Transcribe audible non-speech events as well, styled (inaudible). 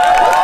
Woo! (laughs)